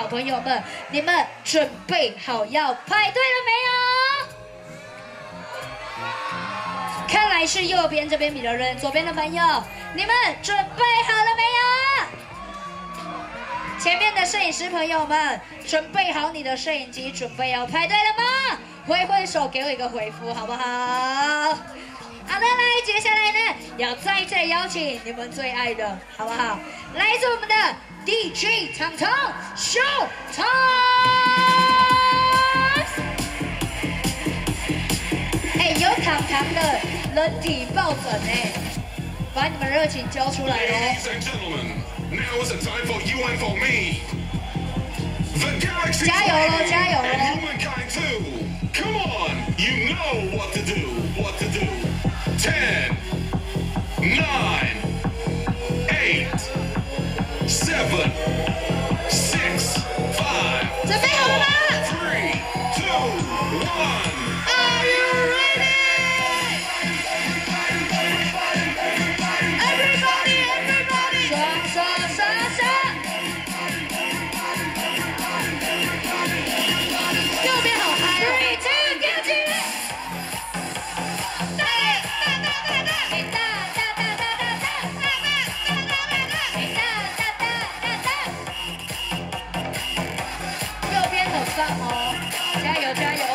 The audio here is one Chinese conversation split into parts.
好朋友们，你们准备好要排队了没有？看来是右边这边比较热，左边的朋友，你们准备好了没有？前面的摄影师朋友们，准备好你的摄影机，准备要排队了吗？挥挥手给我一个回复，好不好？要再再邀请你们最爱的，好不好？来自我们的 DJ 糖糖 Show Time，哎，有糖糖的人体抱枕哎，把你们热情交出来哦。Ladies and gentlemen, now is the galaxy 加油咯，加油 and 咯！humankind too. Come on, you know what to do, what to do. Ten, nine, 哦，加油，加油。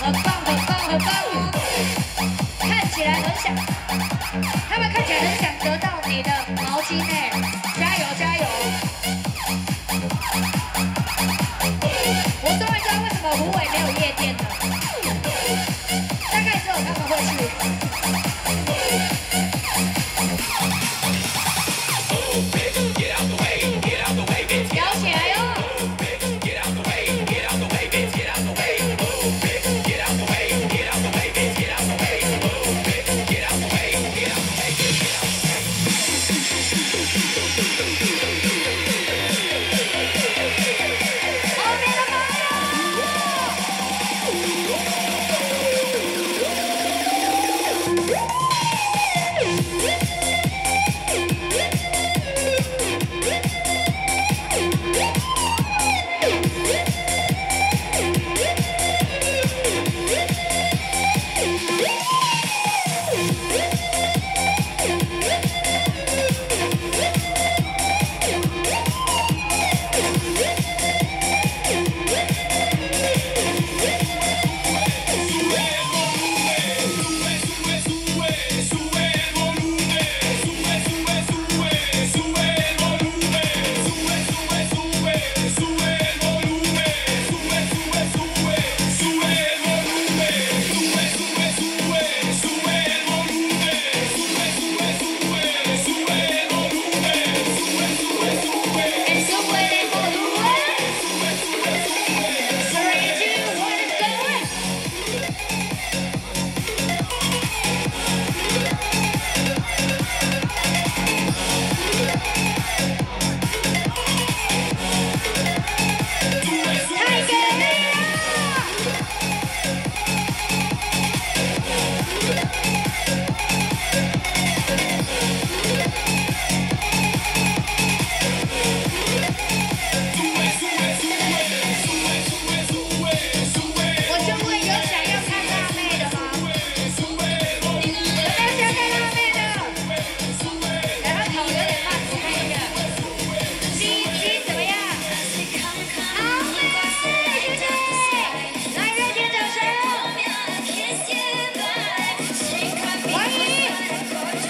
棒棒棒棒棒！看起来很小。Hey.